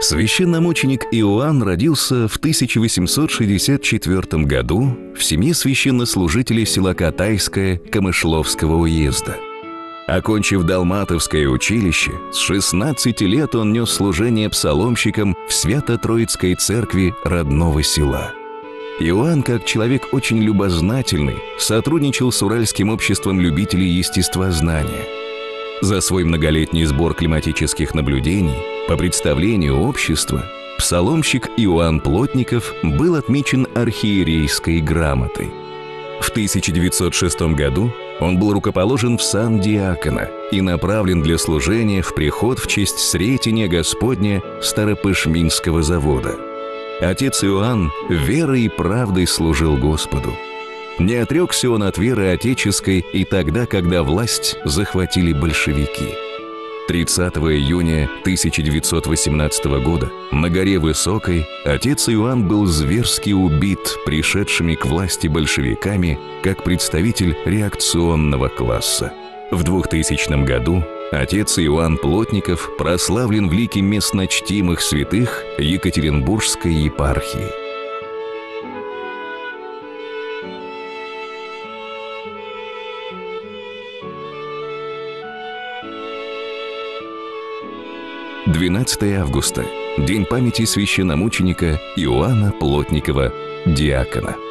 Священномученик Иоанн родился в 1864 году в семье священнослужителей села Катайское Камышловского уезда. Окончив Далматовское училище, с 16 лет он нес служение псаломщиком в Свято-Троицкой церкви родного села. Иоанн, как человек очень любознательный, сотрудничал с Уральским обществом любителей естествознания – за свой многолетний сбор климатических наблюдений по представлению общества псаломщик Иоанн Плотников был отмечен архиерейской грамотой. В 1906 году он был рукоположен в сан диакона и направлен для служения в приход в честь Сретения Господня Старопышминского завода. Отец Иоанн верой и правдой служил Господу – не отрекся он от веры отеческой и тогда, когда власть захватили большевики. 30 июня 1918 года на горе Высокой отец Иоанн был зверски убит пришедшими к власти большевиками как представитель реакционного класса. В 2000 году отец Иоанн Плотников прославлен в лике местночтимых святых Екатеринбургской епархии. 12 августа. День памяти священномученика Иоанна Плотникова, диакона.